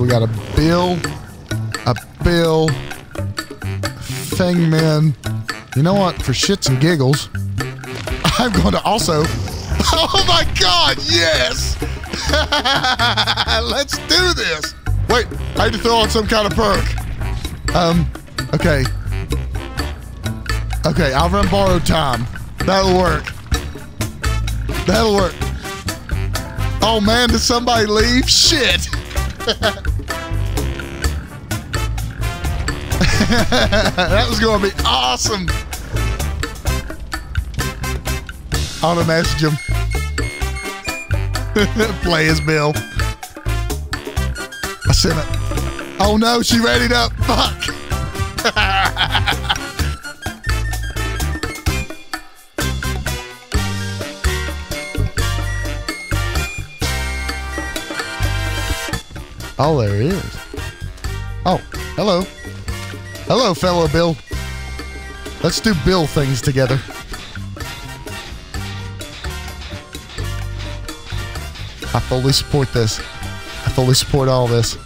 we got a Bill, a Bill, Feng Min. You know what? For shits and giggles, I'm going to also. Oh my God! Yes. Let's do this. Wait, I had to throw on some kind of perk. Um. Okay. Okay, I'll run borrowed time. That'll work. That'll work. Oh man, did somebody leave? Shit. that was going to be awesome. I'm gonna message him. Play his bill. I sent it. Oh no, she ready to fuck. Oh, there he is. Oh, hello. Hello, fellow Bill. Let's do Bill things together. I fully support this. I fully support all this.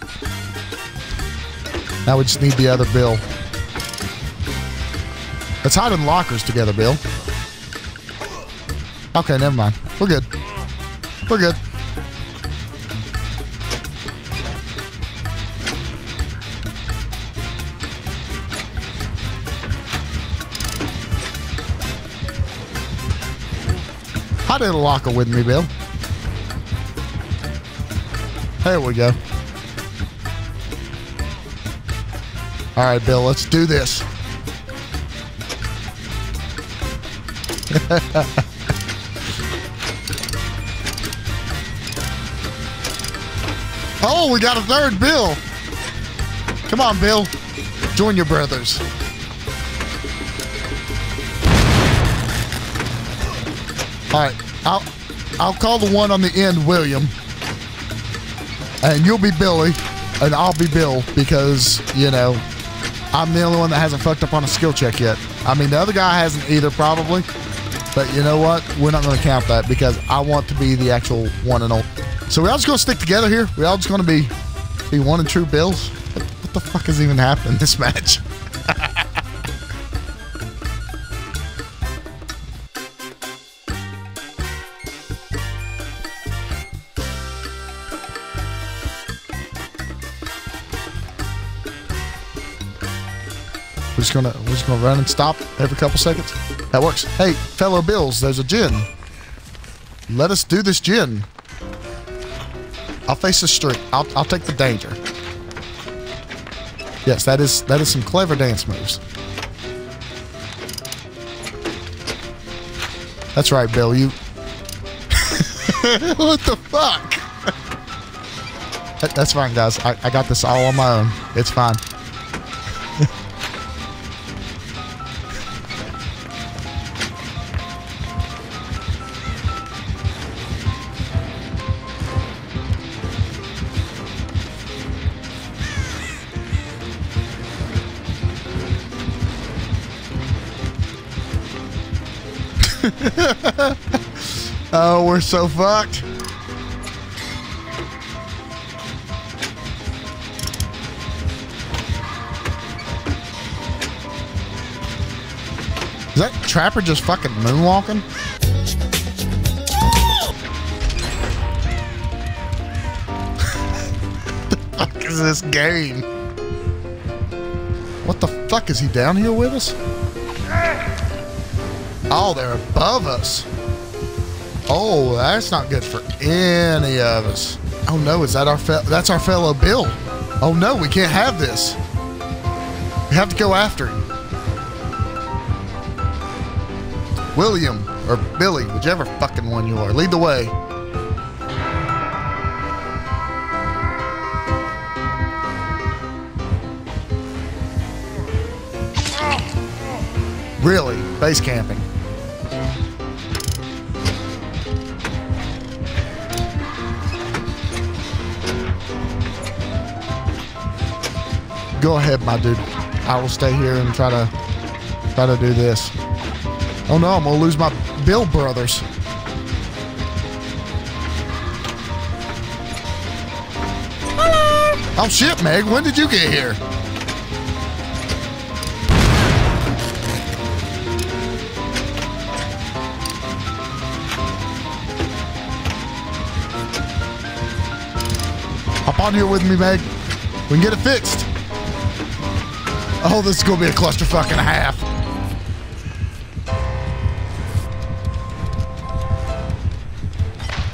Now we just need the other Bill. Let's hide in lockers together, Bill. Okay, never mind. We're good. We're good. Hide in a locker with me, Bill. There we go. All right, Bill, let's do this. oh, we got a third Bill. Come on, Bill. Join your brothers. All right, I'll I'll call the one on the end William and you'll be Billy, and I'll be Bill because you know I'm the only one that hasn't fucked up on a skill check yet. I mean, the other guy hasn't either, probably. But you know what? We're not going to count that because I want to be the actual one and all. So we all just going to stick together here. We all just going to be be one and true Bills. What, the fuck is even happening in this match? We're just gonna we're just gonna run and stop every couple seconds. That works. Hey, fellow Bills, there's a gen. Let us do this gen. I'll face the street. I'll I'll take the danger. Yes, that is that is some clever dance moves. That's right, Bill. You. what the fuck? That- that's fine, guys. I, I got this all on my own. It's fine. Oh, we're so fucked. Is that Trapper just fucking moonwalking? the fuck is this game? What the fuck is he down here with us? Oh, they're above us. Oh, that's not good for any of us. Oh no, is that our that's our fellow Bill? Oh no, we can't have this. We have to go after him. William or Billy, whichever fucking one you are, lead the way. Really, base camping. Go ahead, my dude. I will stay here and try to try to do this. Oh no, I'm gonna lose my Bill brothers. Hello. Oh shit, Meg, when did you get here? Hop on here with me, Meg. We can get it fixed. Oh, this is gonna be a clusterfuck and a half.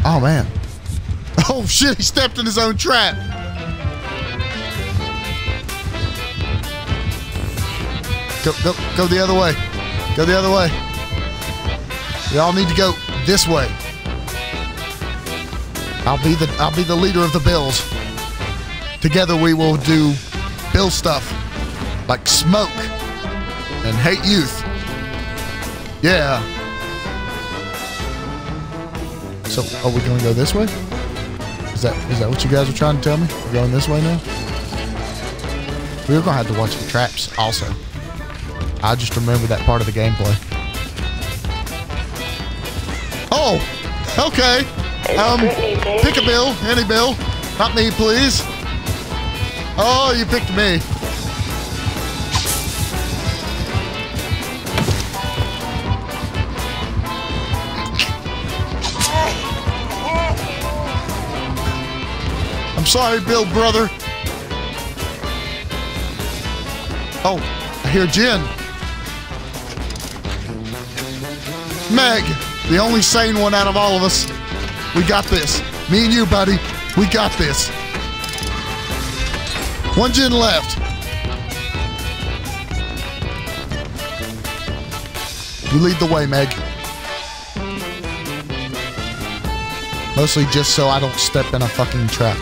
Oh man. Oh shit, he stepped in his own trap. Go, go, go the other way. Go the other way. We all need to go this way. I'll be the I'll be the leader of the Bills. Together we will do Bill stuff like smoke and hate youth. Yeah. So are we gonna go this way? Is that is that what you guys are trying to tell me? We're going this way now? We're gonna have to watch the traps also. I just remember that part of the gameplay. Oh, okay. Um, pick a bill, any bill. Not me, please. Oh, you picked me. Sorry, Bill, brother. Oh, I hear gen. Meg, the only sane one out of all of us. We got this. Me and you, buddy. We got this. One gen left. You lead the way, Meg. Mostly just so I don't step in a fucking trap.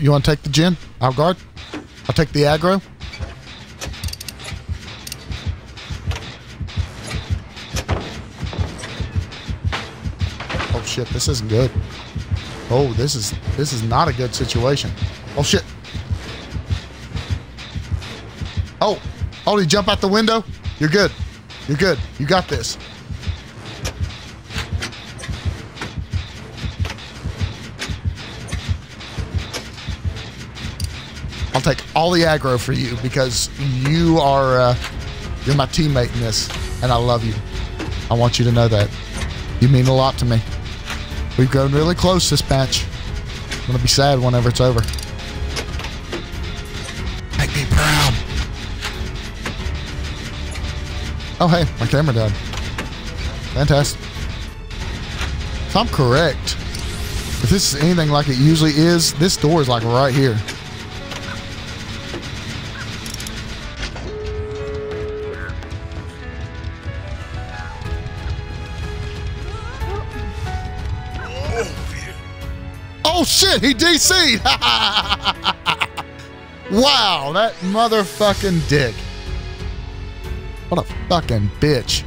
You want to take the gen? I'll guard. I'll take the aggro. Oh shit, this isn't good. Oh, this is this is not a good situation. Oh shit. Oh, oh, jump out the window? You're good. You're good. You got this. I'll take all the aggro for you because you are uh, you're my teammate in this, and I love you. I want you to know that. You mean a lot to me. We've grown really close this match. I'm gonna be sad whenever it's over. Make me proud. Oh hey, my camera died. Fantastic. If I'm correct, if this is anything like it usually is, this door is like right here. Oh shit, he DC'd! wow, that motherfucking dick. What a fucking bitch.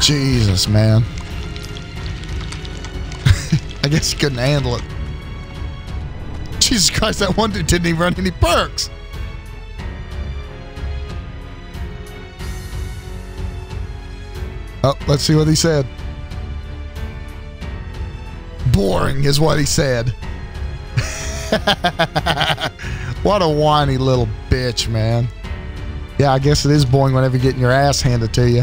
Jesus, man. I guess he couldn't handle it. Jesus Christ, that one dude didn't even run any perks. Oh, let's see what he said. Boring is what he said. what a whiny little bitch, man. Yeah, I guess it is boring whenever you're getting your ass handed to you.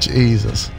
Jesus.